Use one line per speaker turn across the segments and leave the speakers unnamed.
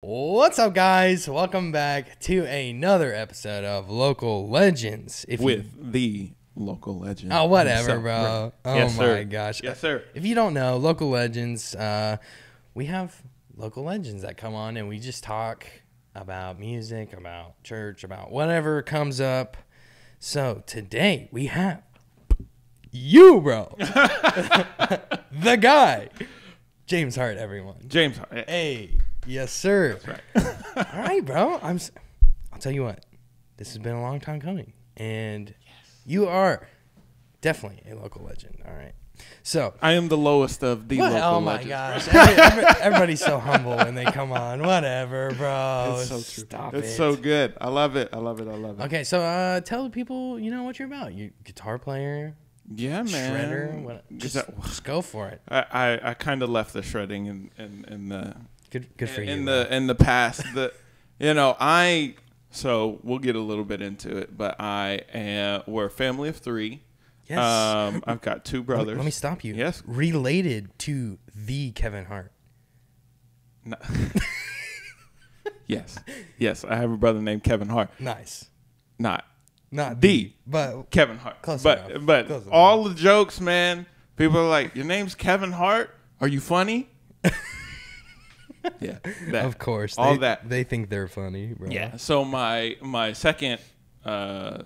What's up, guys? Welcome back to another episode of Local Legends. If
with the local legend.
oh, whatever,
himself.
bro.
Right.
Oh
Yes,
my
sir.
gosh.
Yes, sir.
If you don't know, Local Legends, uh, we have local legends that come on and we just talk about music, about church, about whatever comes up. So today we have you, bro, the guy, James Hart. Everyone.
James. Hart.
Hey, yes, sir.
Right.
All right, bro. I'm. s- I'll tell you what. This has been a long time coming, and you are definitely a local legend. All right. So.
I am the lowest of the
What?
local
Oh my
legends.
gosh! Every- every- everybody's so humble when they come on. Whatever, bro.
It's so true.
Stop
it's
it.
so good. I love it. I love it. I love it.
Okay, so uh, tell the people you know what you're about. You guitar player,
Yeah, man.
shredder. What,
Is
just,
that-
just go for it.
I, I, I kind of left the shredding in in, in the
Good, good for
in,
you.
in the in the past. the you know I so we'll get a little bit into it, but I am we're a family of three.
yes.
Um, I've got two
Let me-
brothers.
Let me stop you.
Yes.
Related to the Kevin Hart.
No. yes, yes. I have a brother named Kevin Hart.
Nice.
Not
Not
the
but
Kevin Hart.
Close
but
enough.
but
Close enough.
all the jokes, man. People are like, "Your name's Kevin Hart. Are you funny?" yeah, that.
of course,
all
they,
that.
they think they're funny, bro.
Yeah. So my my second, uh,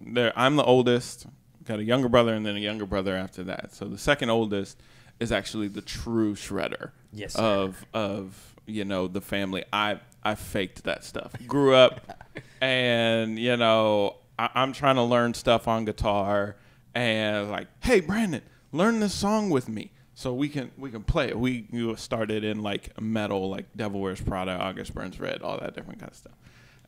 there I'm the oldest. Got a younger brother and then a younger brother after that. So the second oldest is actually the true shredder.
Yes, sir.
Of of you know the family. I I faked that stuff. Grew up, and you know I, I'm trying to learn stuff on guitar, and like, hey Brandon, learn this song with me. So we can we can play it. We you started in like metal, like Devil Wears Prada, August Burns Red, all that different kind of stuff.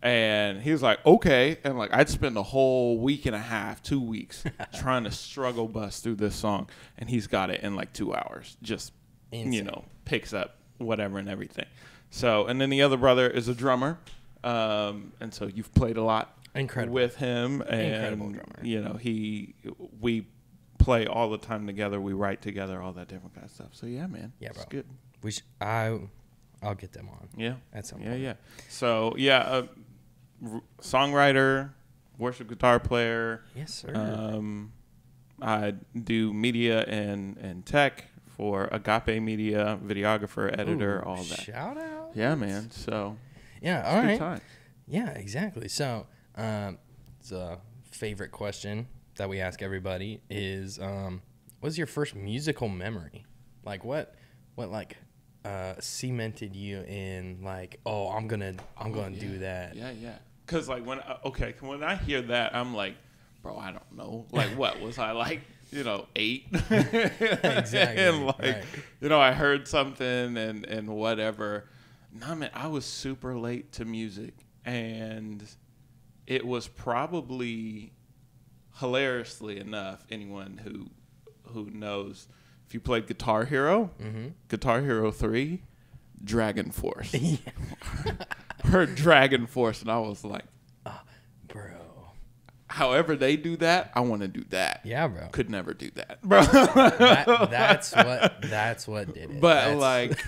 And he was like, okay. And like, I'd spend a whole week and a half, two weeks trying to struggle bust through this song. And he's got it in like two hours. Just, you know, picks up whatever and everything. So, and then the other brother is a drummer. Um, and so you've played a lot
Incredible.
with him. And,
Incredible drummer.
you know, he, we play all the time together. We write together, all that different kind of stuff. So, yeah, man.
Yeah,
It's
bro.
good.
We sh- I, I'll get them on.
Yeah.
At some
yeah,
point.
yeah. So yeah, uh, r- songwriter, worship guitar player.
Yes, sir.
Um, I do media and and tech for Agape Media, videographer, editor,
Ooh,
all that.
Shout out.
Yeah, man. So
Yeah. All
time.
Yeah, exactly. So, um, it's a favorite question that we ask everybody is, um, what's your first musical memory? Like what, what like, uh, cemented you in like, oh, I'm gonna, I'm gonna do that.
Yeah, yeah. Cause like when I- okay, when I hear that, I'm like, bro, I don't know. Like, what was I like? You know, eight.
Exactly,
and like,
right.
you know, I heard something and and whatever. Nah, man, I was super late to music, and it was probably hilariously enough. Anyone who who knows, if you played Guitar Hero,
Mm-hmm.
Guitar Hero Three, DragonForce. heard DragonForce, and I was like,
Bro.
however they do that, I want to do that.
Yeah, bro.
Could never do that, bro.
That, that's what, that's what did it.
but
That's-
like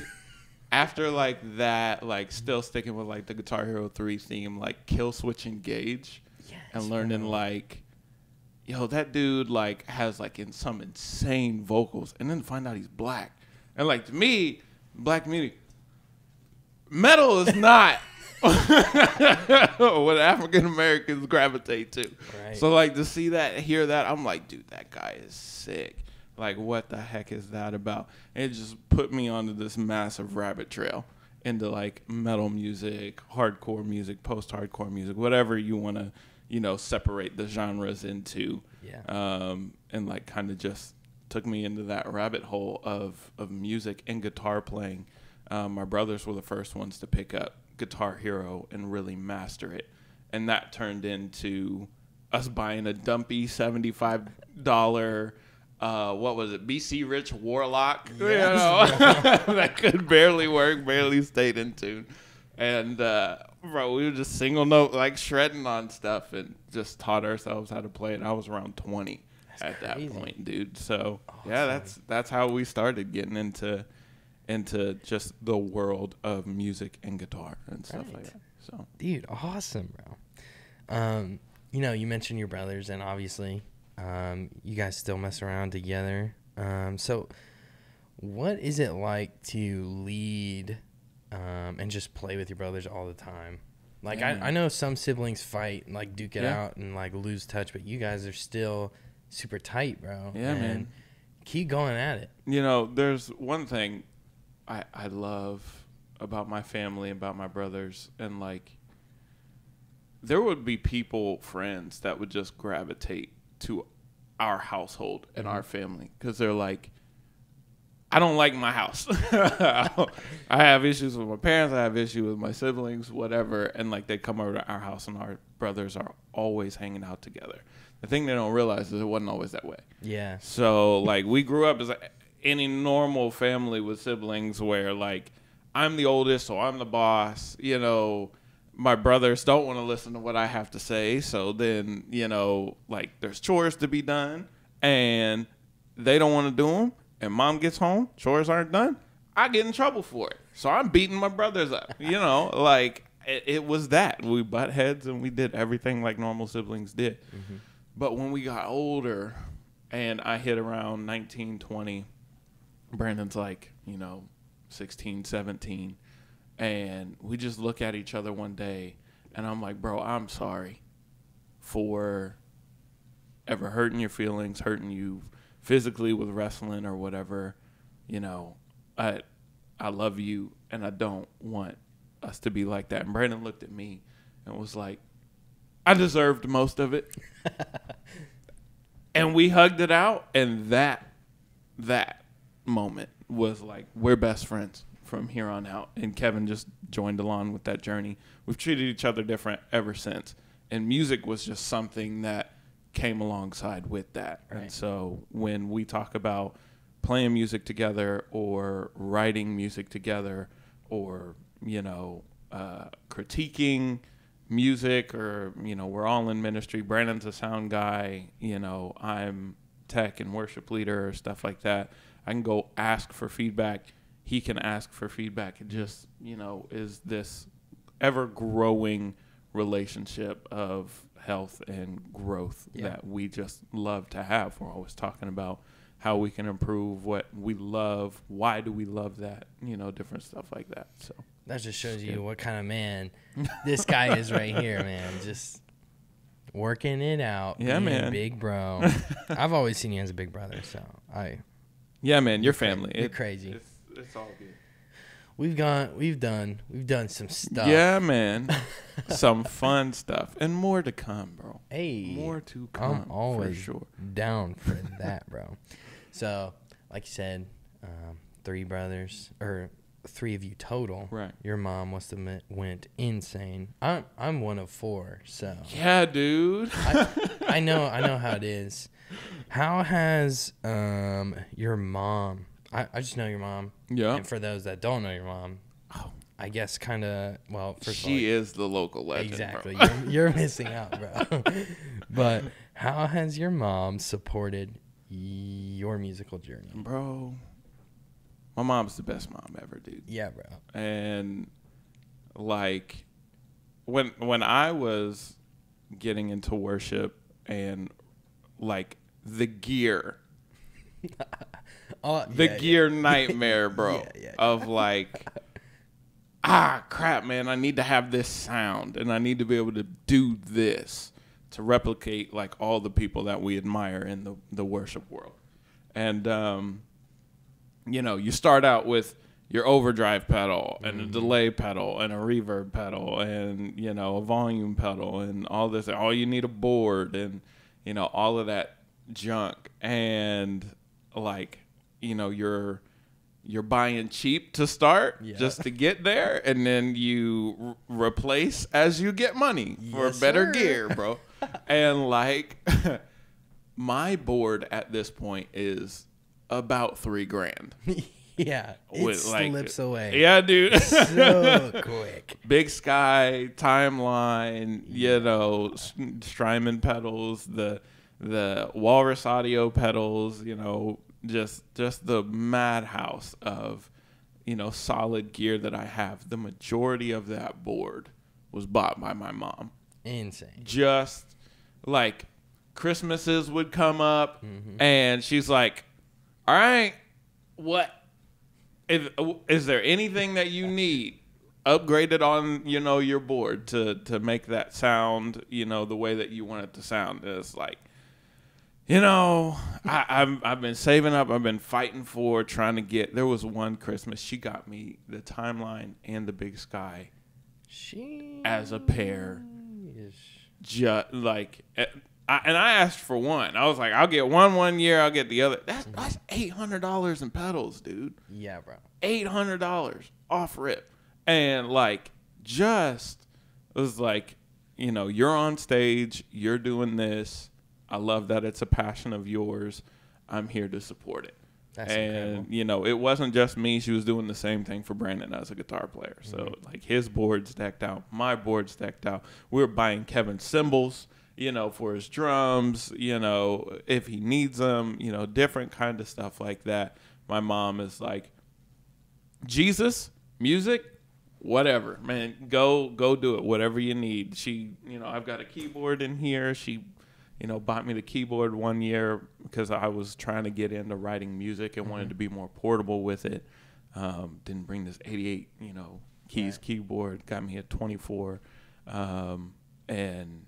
after like that, like still sticking with like the Guitar Hero Three theme, like Killswitch Engage,
Yes,
and learning
bro.
like, yo, that dude like has like in some insane vocals, and then find out he's black, and like to me, black music, metal is not. what African Americans gravitate to.
Right.
So like to see that, hear that, I'm like, dude, that guy is sick. Like, what the heck is that about? And it just put me onto this massive rabbit trail into like metal music, hardcore music, post-hardcore music, whatever you want to, you know, separate the genres into.
Yeah.
Um, and like kind of just took me into that rabbit hole of of music and guitar playing. Um, my brothers were the first ones to pick up Guitar Hero and really master it, and that turned into us buying a dumpy seventy-five dollar. Uh, what was it? BC Rich Warlock, you know, that could barely work, barely stayed in tune, and uh, bro, we were just single note like shredding on stuff, and just taught ourselves how to play it. I was around twenty at
crazy.
that point, dude. So yeah, that's that's how we started getting into into just the world of music and guitar and stuff like that. So
Dude, awesome, bro. Um, you know, you mentioned your brothers, and obviously, um, you guys still mess around together. Um, so, what is it like to lead um, and just play with your brothers all the time? Like,
Yeah.
I, I know some siblings fight, and like duke it
Yeah.
out and like lose touch, but you guys are still super tight, bro.
Yeah,
and
man.
Keep going at it.
you know, there's one thing I I love about my family, about my brothers, and like there would be people, friends that would just gravitate to our household and our family because they're like, I don't like my house. I have issues with my parents. I have issues with my siblings, whatever. And like they come over to our house, and our brothers are always hanging out together. The thing they don't realize is it wasn't always that way.
Yeah.
So like we grew up as any normal family with siblings where like I'm the oldest, so I'm the boss. You know, my brothers don't want to listen to what I have to say, so then you know like there's chores to be done, and they don't want to do them. And mom gets home, chores aren't done. I get in trouble for it, so I'm beating my brothers up. You know, like it, it was that we butt heads and we did everything like normal siblings did. Mm-hmm. But when we got older and I hit around 19, 20, Brandon's like, you know, 16, 17. And we just look at each other one day and I'm like, bro, I'm sorry for ever hurting your feelings, hurting you physically with wrestling or whatever. You know, I I love you and I don't want us to be like that. And Brandon looked at me and was like, I deserved most of it. and we hugged it out and that that moment was like we're best friends from here on out and kevin just joined along with that journey we've treated each other different ever since and music was just something that came alongside with that.
Right.
and so when we talk about playing music together or writing music together or you know uh, critiquing music or you know we're all in ministry brandon's a sound guy you know i'm tech and worship leader or stuff like that. I can go ask for feedback. He can ask for feedback. It just you know is this ever growing relationship of health and growth
Yeah.
that we just love to have we're always talking about how we can improve what we love why do we love that you know different stuff like that so
That just shows
Yeah.
you what kind of man this guy is right here, man. Just working it out.
Yeah, man.
Big bro. I've always seen you as a big brother, so I
yeah man your family
you're
It-
crazy.
it's, it's all good
we've gone we've done we've done some stuff.
Yeah, man. Some fun stuff and more to come, bro.
Hey.
More to come
I'm always
for sure.
down for that, bro. So, like you said, um, three brothers or three of you total.
Right.
Your mom must have met, went insane. I'm I'm one of four, so
Yeah, dude.
I, I know I know how it is. How has um your mom? I, I just know your mom.
yeah.
And for those that don't know your mom,
Oh.
I guess kind of well. First of all,
She is the local legend.
Exactly. You're, you're missing out, bro. but how has your mom supported your musical journey?
bro. My mom's the best mom ever, dude.
Yeah, bro.
and like when when I was getting into worship and like the gear
Oh,
the
yeah,
gear nightmare bro
Yeah, yeah, yeah.
of like ah crap man i need to have this sound and i need to be able to do this to replicate like all the people that we admire in the, the worship world and um you know you start out with your overdrive pedal and
Mm-hmm.
a delay pedal and a reverb pedal and you know a volume pedal and all this all you need a board and you know all of that junk and like you know you're you're buying cheap to start
Yeah.
just to get there and then you r- replace as you get money for
Yes,
better
sir.
gear bro and like my board at this point is about three grand
yeah. It
with, like-
slips away.
yeah dude
So quick.
Big Sky, Timeline, you know, Strymon pedals, the the Walrus Audio pedals, you know, just just the madhouse of you know, solid gear that I have, the majority of that board was bought by my mom.
Insane.
Just like Christmases would come up, mm-hmm. and she's like, "All right, what is, is there anything that you need upgraded on you know your board to to make that sound you know the way that you want it to sound?" And it's like you know, I, I've I've been saving up. I've been fighting for trying to get. There was one Christmas she got me the timeline and the Big Sky
She
as a pair. Just like, eh, I, and I asked for one. I was like, I'll get one one year. I'll get the other. That's that's eight hundred dollars in pedals, dude.
Yeah, bro.
Eight hundred dollars off rip, and like just it was like, you know, you're on stage, you're doing this. I love that it's a passion of yours. I'm here to support it.
That's
and
incredible.
you know, it wasn't just me. She was doing the same thing for Brandon as a guitar player. So
Mm-hmm.
like his board's decked out, my board's decked out. We were buying Kevin cymbals, you know, for his drums. You know, if he needs them, you know, different kind of stuff like that. My mom is like, Jesus, music, whatever, man. Go go do it. Whatever you need. She, you know, I've got a keyboard in here. She, you know, bought me the keyboard one year because I was trying to get into writing music and wanted to be more portable with it. Um, didn't bring this 88, you know, keys
Right.
keyboard. Got me a 24, um, and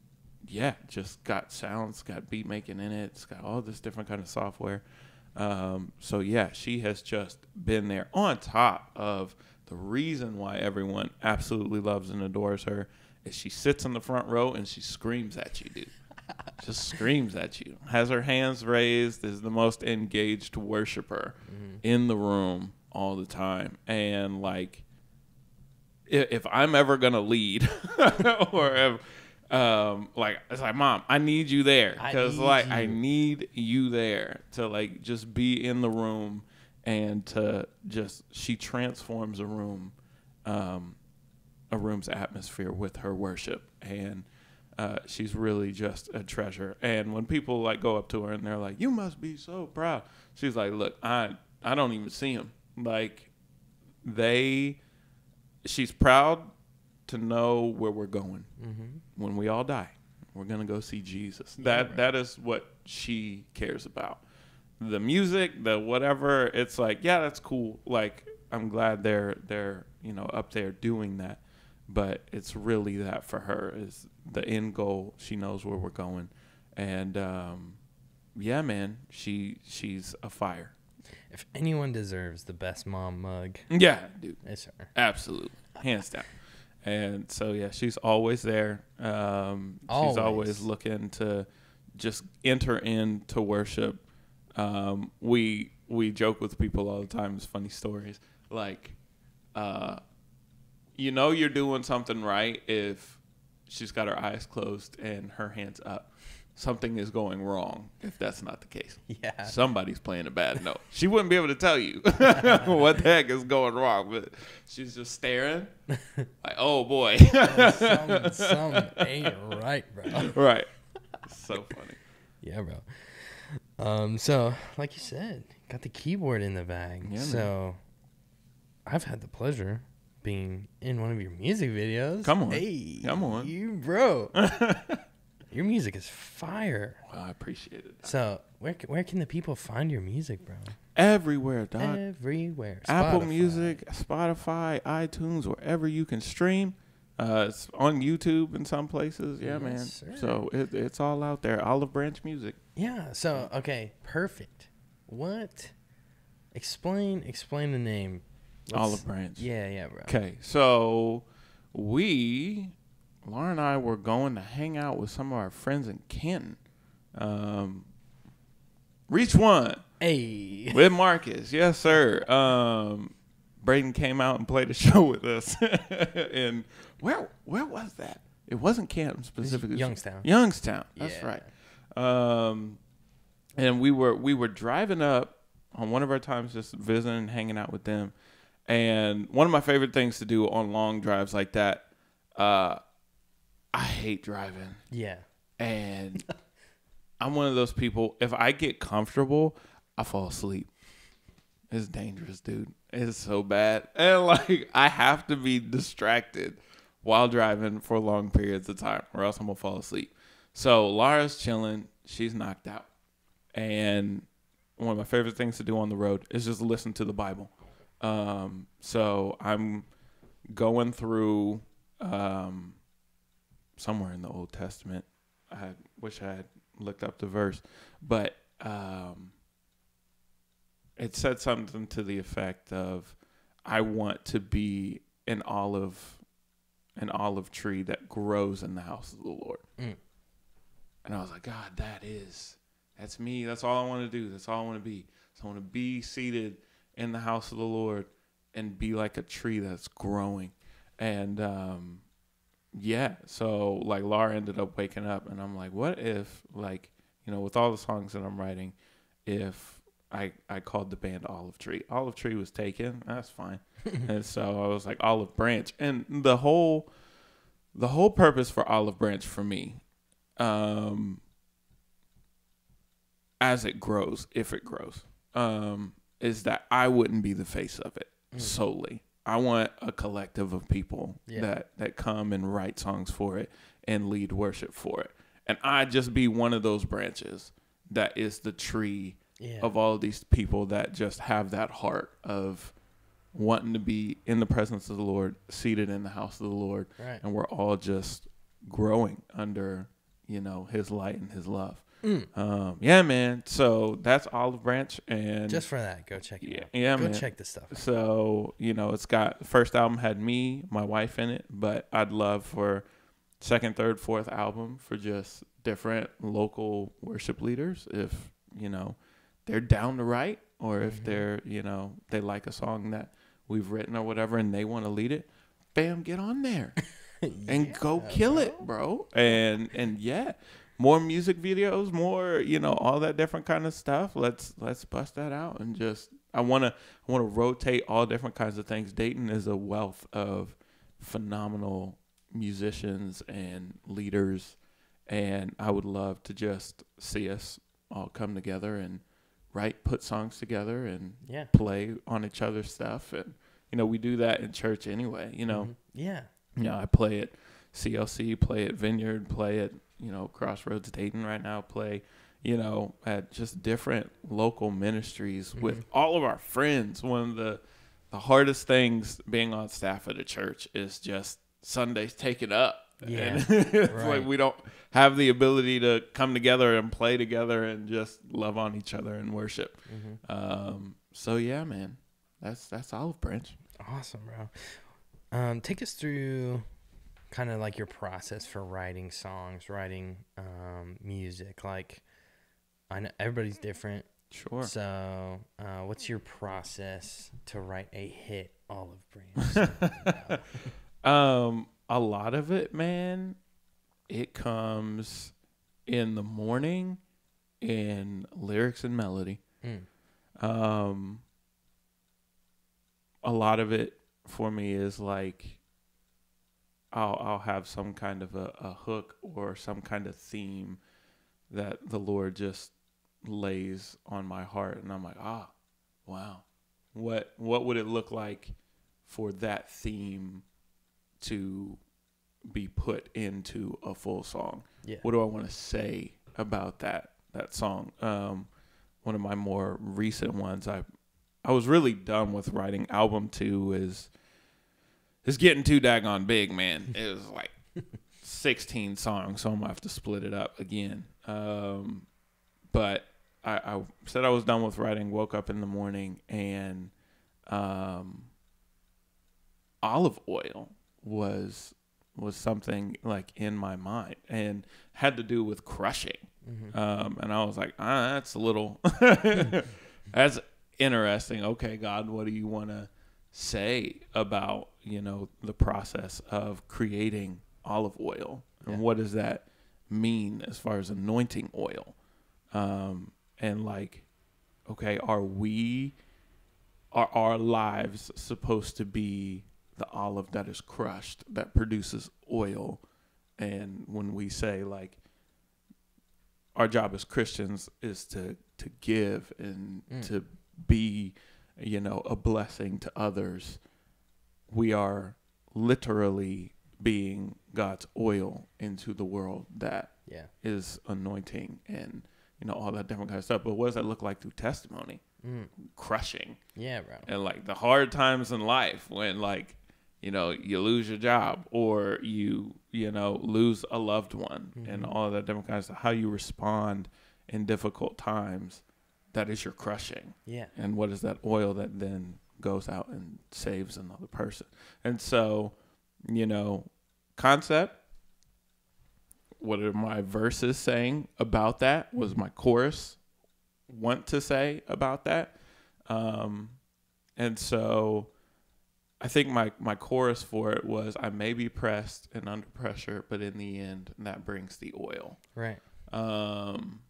yeah, just got sounds, got beat making in it. It's got all this different kind of software. Um, so yeah, she has just been there on top of the reason why everyone absolutely loves and adores her is she sits in the front row and she screams at you, dude. just screams at you. Has her hands raised, is the most engaged worshiper in the room all the time. And like if I'm ever gonna lead, or if, um, like it's like, mom, I need you there because like I need you there to like just be in the room and to just she transforms a room, um, a room's atmosphere with her worship and. Uh, she's really just a treasure. And when people like go up to her and they're like, "You must be so proud," she's like, "Look, I I don't even see them. Like they she's proud to know where we're going when we all die. We're gonna go see Jesus. That that is what she cares about. The music, the whatever. It's like, yeah, that's cool. Like I'm glad they're they're you know up there doing that, but it's really that for her is the end goal. She knows where we're going, and um, yeah, man, she she's a fire.
If anyone deserves the best mom mug,
Yeah, dude.
it's her.
Absolutely, hands down. And so yeah, she's always there. Um, she's always
Always.
looking to just enter into worship. Um, we we joke with people all the time. It's funny stories like, uh, you know, you're doing something right if she's got her eyes closed and her hands up. Something is going wrong if that's not the case.
Yeah.
Somebody's playing a bad note. She wouldn't be able to tell you what the heck is going wrong, but she's just staring like, oh boy.
some, some ain't right, bro.
right. So funny.
Yeah, bro. Um, so like you said, got the keyboard in the bag.
Yeah, man.
so I've had the pleasure being in one of your music videos.
Come on.
Hey,
Come on.
You bro. your music is fire.
Well, I appreciate it.
So where where can the people find your music, bro?
Everywhere, dog.
Everywhere.
Apple
Spotify.
Music, Spotify, iTunes, wherever you can stream. Uh, it's on YouTube in some places. Yeah,
Yes,
man.
sir.
So it, it's all out there. Olive Branch Music.
Yeah. So okay, perfect. What? Explain explain the name. Let's-
Olive Branch.
Yeah, yeah, bro.
Okay, so we, Laura and I were going to hang out with some of our friends in Canton. Um, Reach One
Hey.
with Marcus, yes sir. Um, Braden came out and played a show with us, and where where was that? It wasn't Canton specifically.
Youngstown.
Youngstown. That's
Yeah.
right. Um, and we were we were driving up on one of our times, just visiting, and hanging out with them. And one of my favorite things to do on long drives like that, uh, I hate driving,
Yeah.
and I'm one of those people. If I get comfortable, I fall asleep. It's dangerous, dude. It's so bad. And like I have to be distracted while driving for long periods of time or else I'm gonna fall asleep. So Laura's chilling, she's knocked out. And one of my favorite things to do on the road is just listen to the Bible. Um, so I'm going through um, somewhere in the Old Testament. I wish I had looked up the verse, but um, it said something to the effect of, "I want to be an olive, an olive tree that grows in the house of the Lord."
Mm.
And I was like, God, that is, that's me. That's all I want to do. That's all I want to be. So I want to be seated in the house of the Lord and be like a tree that's growing. And um, yeah, so like Laura ended up waking up, and I'm like, what if like you know with all the songs that I'm writing, if I I called the band Olive Tree. Olive Tree was taken. That's fine. and so I was like Olive Branch, and the whole the whole purpose for Olive Branch for me, um, as it grows, if it grows, um, is that I wouldn't be the face of it hmm. solely. I want a collective of people
Yeah.
that that come and write songs for it and lead worship for it, and I just be one of those branches that is the tree
Yeah.
of all of these people that just have that heart of wanting to be in the presence of the Lord, seated in the house of the Lord,
Right.
and we're all just growing under, you know, His light and His love.
Mm.
Um, yeah, man. So that's Olive Branch, and
Just for that, go check it
yeah,
out.
yeah,
go
man.
check this stuff. out.
So you know, it's got first album had me, my wife in it, but I'd love for second, third, fourth album for just different local worship leaders if you know they're down to write or if
Mhm.
they're you know they like a song that we've written or whatever and they want to lead it. Bam, get on there and go kill
bro.
it, bro. And and yeah, more music videos, more you know all that different kind of stuff. Let's let's bust that out and just I want to I want to rotate all different kinds of things. Dayton is a wealth of phenomenal musicians and leaders, and I would love to just see us all come together and write, put songs together, and
Yeah.
play on each other's stuff. And you know we do that in church anyway. You know
Mhm. Yeah.
you know, I play at CLC, play at Vineyard, play at, you know, Crossroads Dayton right now, play, you know, at just different local ministries with all of our friends. One of the the hardest things being on staff at a church is just Sundays taken up.
Yeah,
it's
right.
like we don't have the ability to come together and play together and just love on each other and worship.
Mhm.
Um, so yeah, man. That's that's Olive Branch.
Awesome, bro. Um, take us through kind of like your process for writing songs, writing um, music. Like, I know everybody's different.
Sure.
So, uh, what's your process to write a hit olive branch? song?
Um, a lot of it, man, it comes in the morning in lyrics and melody.
Mm.
Um, a lot of it for me is like I'll I'll have some kind of a, a hook or some kind of theme that the Lord just lays on my heart and I'm like, ah, wow. What what would it look like for that theme to be put into a full song?
Yeah.
What do I want to say about that that song? Um, one of my more recent ones, I I was really done with writing. Album two is is getting too daggone big, man. It was like sixteen songs, so I'm gonna have to split it up again. Um, but I, I said I was done with writing. Woke up in the morning and um, olive oil was was something like in my mind and had to do with crushing.
Mhm.
Um, and I was like, ah, that's a little, that's interesting. Okay, God, what do you want to say about, you know, the process of creating olive oil? And
Yeah.
what does that mean as far as anointing oil? Um, and like, okay, are we, are our lives supposed to be the olive that is crushed, that produces oil? And when we say like, our job as Christians is to to give and
Mm.
to be you know, a blessing to others, we are literally being God's oil into the world that
Yeah.
is anointing and you know all that different kind of stuff. But what does that look like through testimony?
Mm.
Crushing
Yeah, bro.
and like the hard times in life when like you know you lose your job or you you know lose a loved one and
Mhm.
all that different kinds of how you respond in difficult times. That is your crushing
Yeah.
and what is that oil that then goes out and saves another person. And so you know concept what are my verses saying about that was my chorus want to say about that. Um and so i think my my chorus for it was i may be pressed and under pressure but in the end that brings the oil.
Right.
um,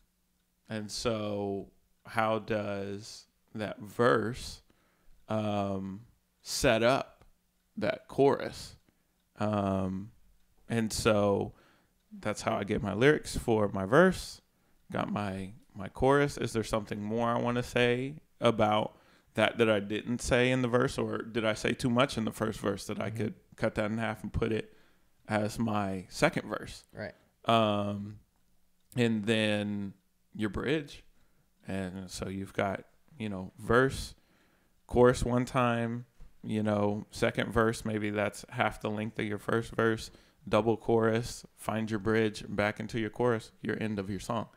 and so, how does that verse um, set up that chorus? Um, and so, that's how I get my lyrics for my verse. Got my my chorus. Is there something more I want to say about that that I didn't say in the verse, or did I say too much in the first verse that I
Mhm.
could cut that in half and put it as my second verse?
Right.
um, and then your bridge, and so you've got you know verse, chorus one time, you know second verse maybe that's half the length of your first verse, double chorus, find your bridge back into your chorus, your end of your song,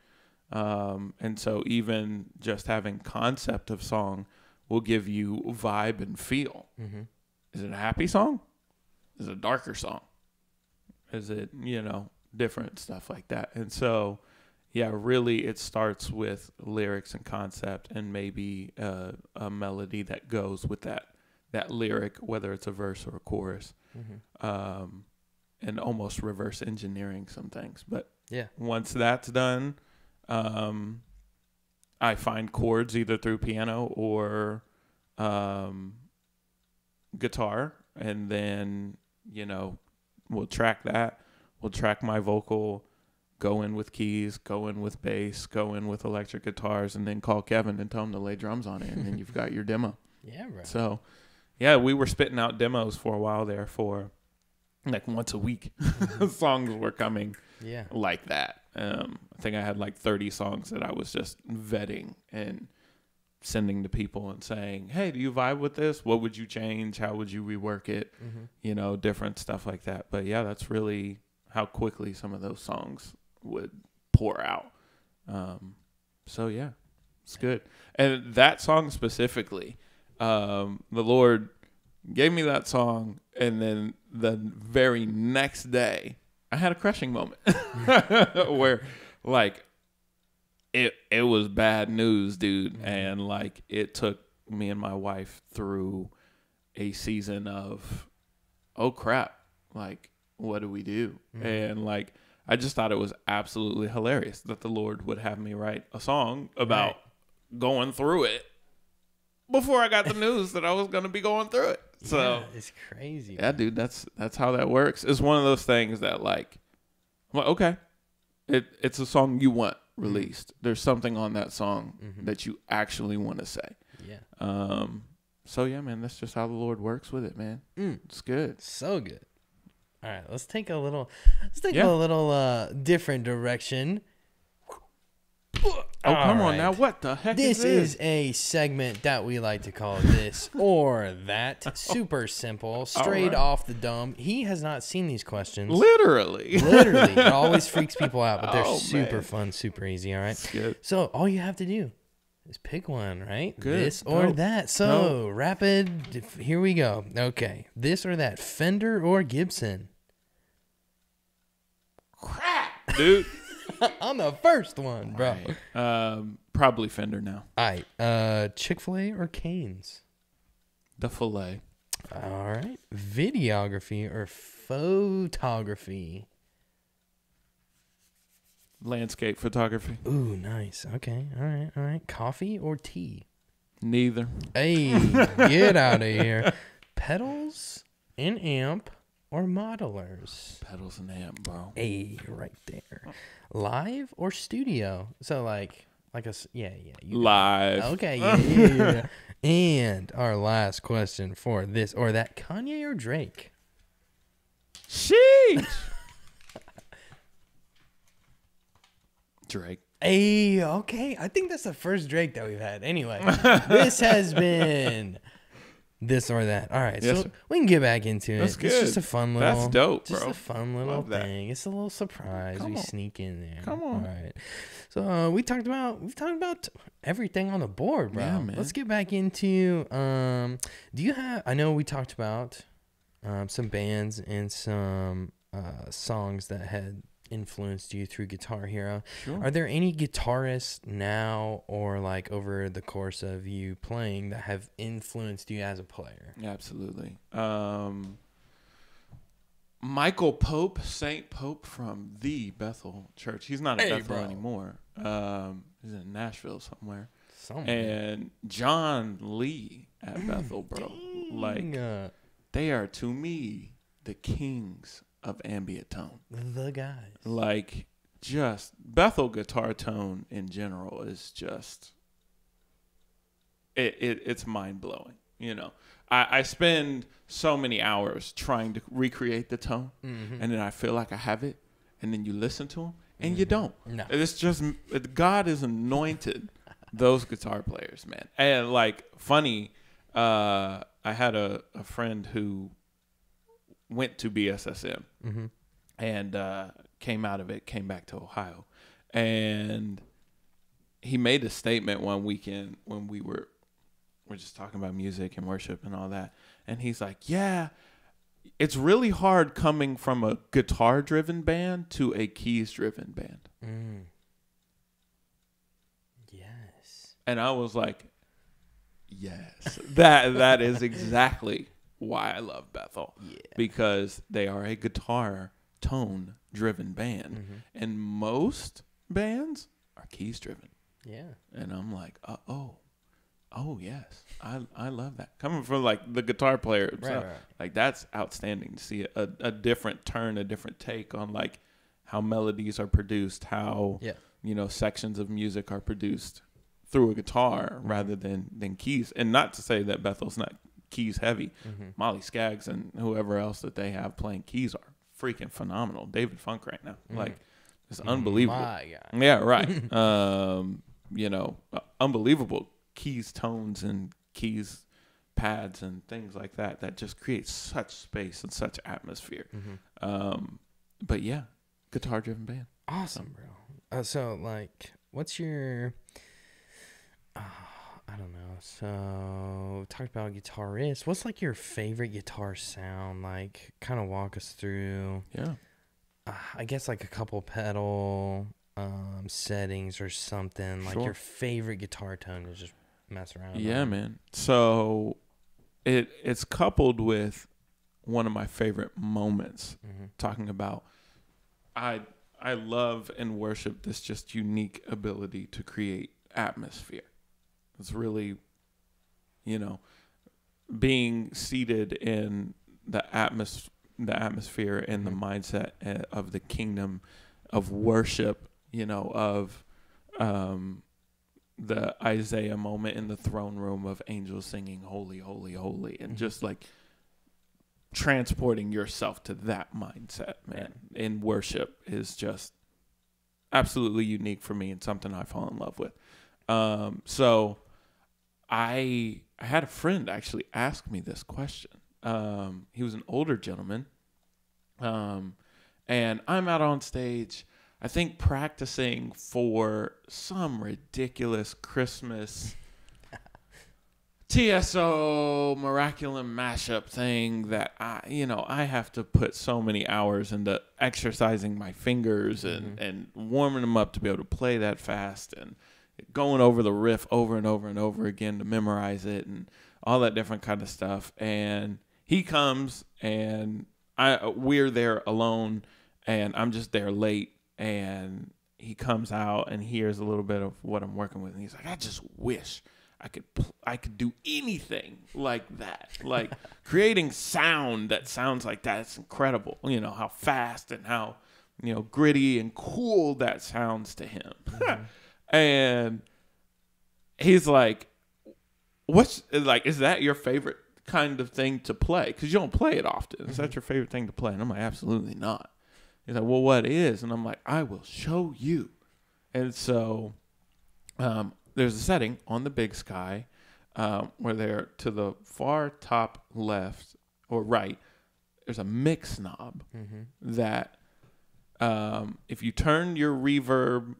um, and so even just having concept of song will give you vibe and feel.
Mm-hmm.
Is it a happy song? Is it a darker song? Is it, you know, different stuff like that? And so, yeah, really it starts with lyrics and concept and maybe uh, a melody that goes with that that lyric, whether it's a verse or a chorus,
Mm-hmm.
um, and almost reverse engineering some things. But
Yeah.
once that's done, um, I find chords either through piano or um, guitar, and then you know we'll track that. We'll track my vocal, go in with keys, go in with bass, go in with electric guitars, and then call Kevin and tell him to lay drums on it, and then you've got your demo.
Yeah, bro.
So, yeah, we were spitting out demos for a while there for like once a week. songs were coming
yeah.
like that. Um, I think I had like 30 songs that I was just vetting and sending to people and saying, "Hey, do you vibe with this? What would you change? How would you rework it?
Mm-hmm.
You know, different stuff like that." But yeah, that's really how quickly some of those songs would pour out. Um, so yeah, it's good. And that song specifically, um, the Lord gave me that song, and then the very next day, I had a crushing moment where, like, it it was bad news, dude,
Mhm.
and like it took me and my wife through a season of, oh crap, like what do we do?
Mhm.
And like I just thought it was absolutely hilarious that the Lord would have me write a song about going through it before I got the news that I was going to be going through it. So
yeah, it's crazy.
yeah, dude, that's that's how that works. It's one of those things that like, I'm like, okay, it it's a song you want released. There's something on that song
Mhm.
that you actually want to say.
Yeah.
Um, so yeah, man, that's just how the Lord works with it, man.
Mm.
It's good.
So good. All right, let's take a little let's take
Yeah.
a little uh different direction.
Oh, come
All
on now, what the heck
This
is this?
is a segment that we like to call this or that. Super simple, straight
right.
off the dome. He has not seen these questions.
literally.
Literally, it always freaks people out, but they're
Oh,
super
man.
fun, super easy. All right. So all you have to do is pick one, right?
Good.
This or
Dope.
that. So rapid. Here we go. Okay, this or that. Fender or Gibson?
Crap, dude.
I'm the first one, bro.
um, probably Fender now.
All right. Uh, Chick Fil A or Cane's?
The fillet.
All right. Videography or photography?
Landscape photography.
Ooh, nice. Okay. All right. All right. Coffee or tea?
Neither.
Hey, get out of here. Pedals, an amp, or modelers?
Pedals and amp, bro.
Hey, right there. Live or studio? So like Like a yeah, yeah. You
live.
Okay, yeah, yeah, yeah, yeah. and our last question for this or that Kanye or Drake?
Sheesh. Drake.
Hey, okay. I think that's the first Drake that we've had. Anyway, this has been this or that. All right,
Yes,
so
sir.
we can get back into it.
That's
It's just a fun little.
That's dope,
just a fun little thing. It's a little surprise.
Come
we
on.
sneak in there.
Come on.
All right. So uh, we talked about we've talked about everything on the board, bro.
Yeah, man.
Let's get back into. Um, do you have? I know we talked about um, some bands and some uh, songs that had influenced you through Guitar Hero.
Sure.
Are there any guitarists now or like over the course of you playing that have influenced you as a player?
Absolutely. Um, Michael Pope, Saint Pope from the Bethel Church. He's not at
Hey,
Bethel
bro.
anymore. Um, he's in Nashville somewhere.
Some
And John Lee at Bethel, bro. Like they are to me the kings of ambient tone.
the guys.
Like just Bethel guitar tone in general is just it, it it's mind blowing. You know, I, I spend so many hours trying to recreate the tone,
Mm-hmm.
and then I feel like I have it, and then you listen to them, and you don't.
No.
It's just God is anointed those guitar players, man. And like funny, uh, I had a, a friend who went to BSSM
Mm-hmm.
and uh, came out of it, came back to Ohio, and he made a statement one weekend when we were we're just talking about music and worship and all that, and he's like, "Yeah, it's really hard coming from a guitar-driven band to a keys-driven band,"
Mm. Yes.
and I was like, "Yes, that that is exactly why I love Bethel."
Yeah.
because they are a guitar tone driven band
Mm-hmm.
and most bands are keys driven
Yeah.
and i'm like uh, oh oh yes i i love that coming from like the guitar player himself,
right.
like that's outstanding to see a, a different turn a different take on like how melodies are produced how
Yeah.
you know sections of music are produced through a guitar
Mm-hmm.
rather than than keys and not to say that bethel's not keys heavy
Mm-hmm.
Molly Skaggs and whoever else that they have playing keys are freaking phenomenal. David Funk right now, like it's unbelievable. Yeah, right. um, you know, uh, unbelievable keys, tones, and keys pads and things like that that just creates such space and such atmosphere.
Mm-hmm.
Um, but yeah, guitar driven band.
Awesome, bro. Uh, so, like, what's your? Uh, I don't know. So, talked about guitarist. What's like your favorite guitar sound? Like, kind of walk us through.
Yeah.
Uh, I guess like a couple pedal um settings or something. Like
Sure.
your favorite guitar tone to just mess around.
Yeah,
on.
man. So it it's coupled with one of my favorite moments
Mhm.
talking about I I love and worship this just unique ability to create atmosphere. It's really you know being seated in the atmos the atmosphere and the mindset uh, of the kingdom of worship, you know, of um the Isaiah moment in the throne room of angels singing holy holy holy and
Mhm.
just like transporting yourself to that mindset, man, in worship is just absolutely unique for me and something I fall in love with. Um, so I I had a friend actually ask me this question. Um, he was an older gentleman. Um, and I'm out on stage, I think practicing for some ridiculous Christmas TSO Miraculum mashup thing that I, you know, I have to put so many hours into exercising my fingers and, and warming them up to be able to play that fast and going over the riff over and over and over again to memorize it and all that different kind of stuff. And he comes and I we're there alone and I'm just there late and he comes out and hears a little bit of what I'm working with and he's like, I just wish I could I could do anything like that. Like creating sound that sounds like that. It's incredible. You know, how fast and how, you know, gritty and cool that sounds to him. Mm-hmm. And he's like, "What's like? Is that your favorite kind of thing to play? Because you don't play it often. Is that your favorite thing to play?" And I'm like, "Absolutely not." He's like, "Well, what is?" And I'm like, "I will show you." And so, um, there's a setting on the Big Sky um, where they're to the far top left or right. There's a mix knob that um, if you turn your reverb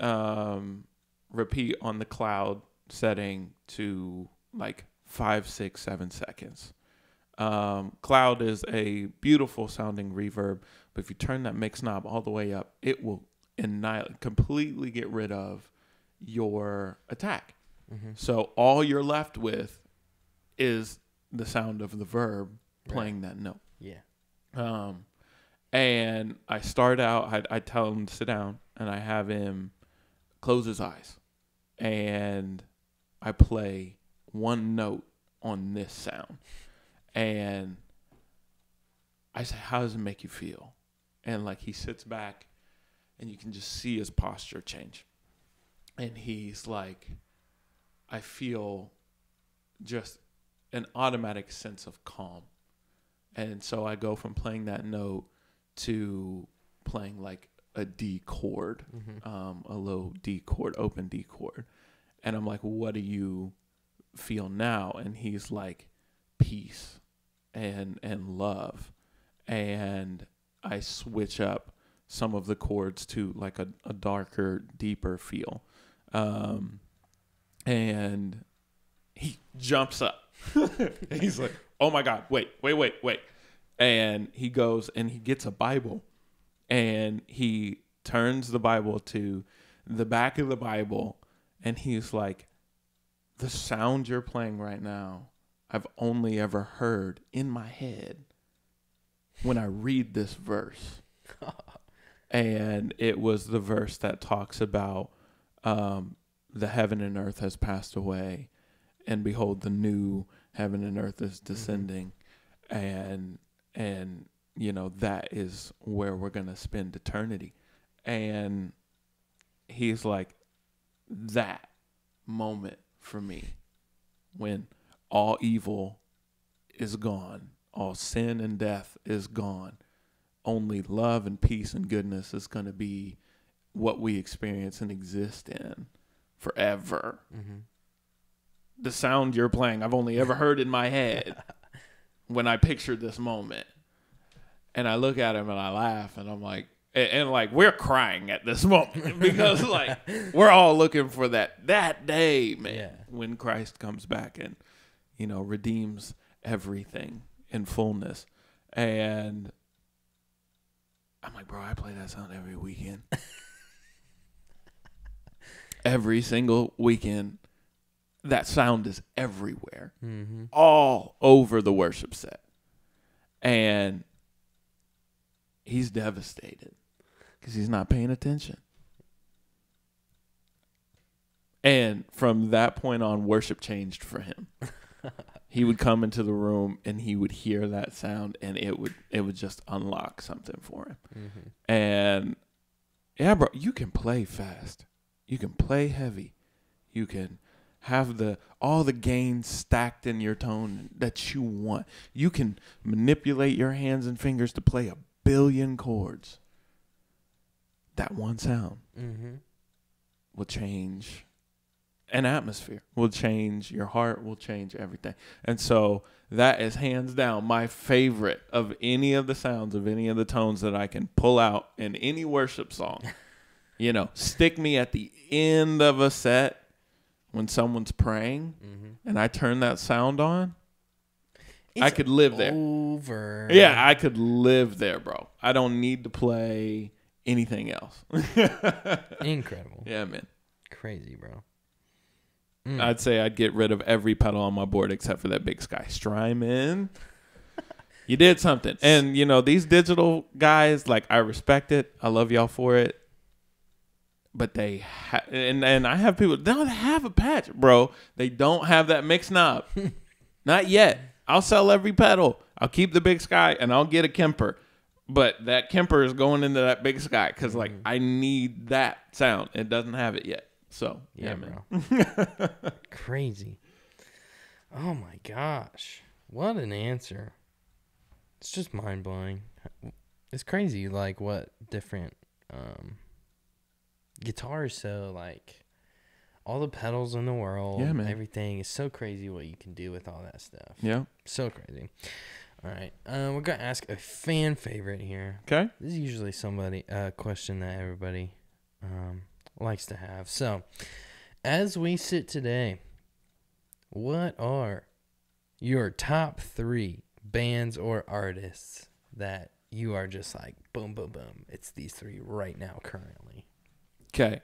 um, repeat on the cloud setting to like five, six, seven seconds. Um, cloud is a beautiful sounding reverb, but if you turn that mix knob all the way up, it will annihilate, completely get rid of your attack. So all you're left with is the sound of the verb playing that note.
Yeah.
Um, and I start out, I, I tell him to sit down, and I have him close his eyes, and I play one note on this sound, and I say, "How does it make you feel?" And like he sits back, and you can just see his posture change, and he's like, "I feel just an automatic sense of calm." And so I go from playing that note to playing like a D chord, um, a low D chord, open D chord. And I'm like, what do you feel now? And he's like, peace and and love. And I switch up some of the chords to like a, a darker, deeper feel. Um, and he jumps up. He's like, "Oh my god, wait, wait, wait, wait." And he goes and he gets a Bible and he turns the Bible to the back of the Bible and he's like, "The sound you're playing right now, I've only ever heard in my head when I read this verse." and it was the verse that talks about um, the heaven and earth has passed away, and behold, the new heaven and earth is descending, and and you know that is where we're gonna spend eternity, and he's like that moment for me when all evil is gone, all sin and death is gone. Only love and peace and goodness is going to be what we experience and exist in forever. Mm-hmm. The sound you're playing, I've only ever heard in my head when I pictured this moment. And I look at him and I laugh and I'm like, and, and like we're crying at this moment because like we're all looking for that that day, man,
Yeah.
when Christ comes back and you know redeems everything in fullness. And I'm like, bro, I play that sound every weekend. every single weekend, that sound is everywhere, mm-hmm. all over the worship set. And he's devastated because he's not paying attention. And from that point on, worship changed for him. he would come into the room and he would hear that sound and it would it would just unlock something for him. Mm-hmm. And yeah, bro, you can play fast. You can play heavy. You can have the all the gains stacked in your tone that you want. You can manipulate your hands and fingers to play a billion chords. That one sound
Mm-hmm.
will change an atmosphere, will change your heart, will change everything. And so that is hands down my favorite of any of the sounds of any of the tones that I can pull out in any worship song. you know, stick me at the end of a set when someone's praying and I turn that sound on. I could live there.
Over.
Yeah, I could live there, bro. I don't need to play anything else.
Incredible.
yeah, man.
Crazy, bro.
I'd say I'd get rid of every pedal on my board except for that BigSky. Strymon. you did something. And, you know, these digital guys, like, I respect it. I love y'all for it. But they, ha- and, and I have people, they don't have a patch, bro. They don't have that mix knob. Not yet. I'll sell every pedal. I'll keep the BigSky and I'll get a Kemper. But that Kemper is going into that BigSky because, like, I need that sound. It doesn't have it yet. So yeah,
Yeah,
man.
bro. Crazy. Oh my gosh. What an answer. It's just mind blowing. It's crazy like what different um guitars so like all the pedals in the world,
Yeah, man.
everything is so crazy what you can do with all that stuff.
Yeah.
So crazy. All right. Uh, we're gonna ask a fan favorite here.
Okay.
This is usually somebody a question that everybody um, likes to have. So, as we sit today, what are your top three bands or artists that you are just like boom, boom, boom? It's these three right now, currently.
Okay.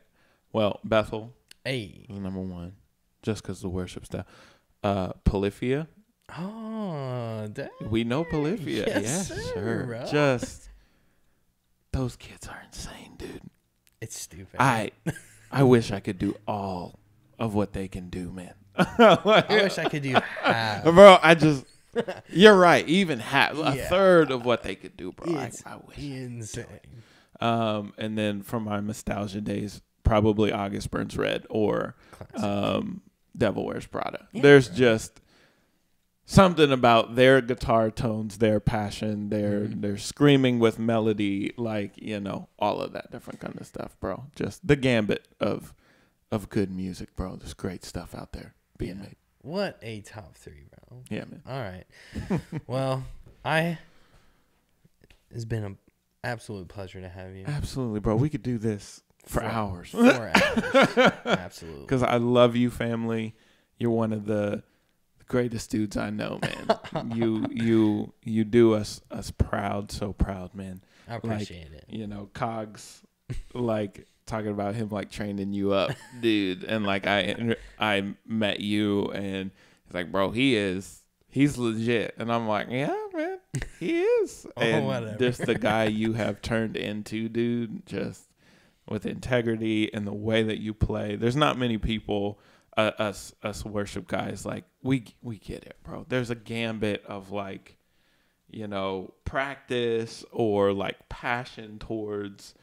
Well, Bethel
Hey.
number one, just because the worship style. Uh, Polyphia.
Oh, dang.
We know Polyphia.
Yes,
Yes,
sir.
Just those kids are insane, dude.
It's stupid.
I I wish I could do all of what they can do, man.
I wish I could do half.
bro, I just you're right. Even half, a third of what they could do, bro. I,
It's
I wish.
insane.
Um, and then from my nostalgia days, probably August Burns Red or um, Devil Wears Prada.
Yeah,
There's
bro.
just something about their guitar tones, their passion, their
Mhm.
their screaming with melody, like you know, all of that different kind of stuff, bro. Just the gambit of of good music, bro. There's great stuff out there being
Yeah.
made.
What a top three, bro.
Yeah, man.
All right. well, I. It's been an absolute pleasure to have you.
Absolutely, bro. We could do this for
For-
hours.
Four hours. Absolutely.
Because I love you, family. You're one of the greatest dudes I know, man. you you you do us us proud, so proud, man.
I appreciate it.
You know, Cogs, like talking about him like training you up, dude. And like I I met you, and he's like, bro, he is he's legit, and I'm like, yeah, man, he is.
Oh,
and
whatever.
just the guy you have turned into, dude, just with integrity and the way that you play. There's not many people, uh, us us worship guys, like we we get it, bro. There's a gambit of like, you know, practice or like passion towards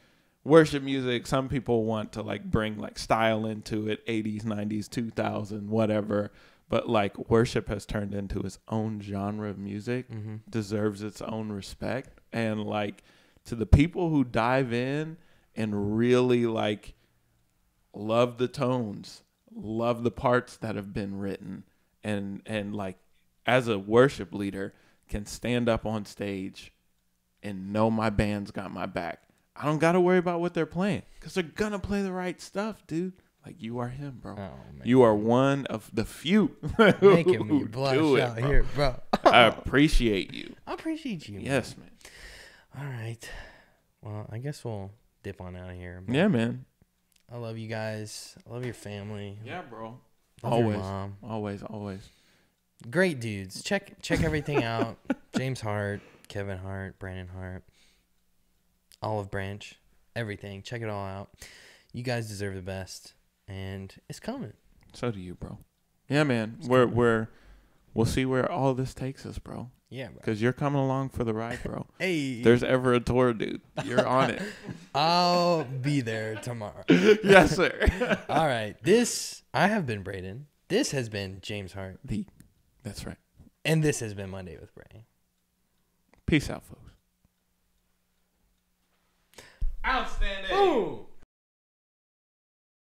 worship music. Some people want to like bring like style into it, 80s, 90s, 2000, whatever. But like worship has turned into its own genre of music
Mm-hmm.
deserves its own respect and like to the people who dive in and really like love the tones love the parts that have been written and and like as a worship leader can stand up on stage and know my band's got my back i don't got to worry about what they're playing because they're gonna play the right stuff dude like you are him bro
Oh,
you are one of the few
making me blush
do it,
out
bro.
here, bro.
i appreciate you
I appreciate you. man.
Yes, man.
All right. Well, I guess we'll dip on out of here. but
Yeah, man.
I love you guys. I love your family.
Yeah, bro.
Love
Always.
Your mom.
Always, always.
Great dudes. Check check everything out. James Hart, Kevin Hart, Brandon Hart, Olive Branch, everything. Check it all out. You guys deserve the best, and it's coming.
So do you, bro. Yeah, man. We're we're we'll see where all this takes us, bro.
Yeah, bro.
Because you're coming along for the ride, bro.
Hey,
There's ever a tour, dude. You're on it.
I'll be there tomorrow.
yes, sir.
All right. This I have been Braden. This has been James Hart,
the, that's right.
and this has been Monday with Bray.
Peace out, folks. Outstanding.
Boom.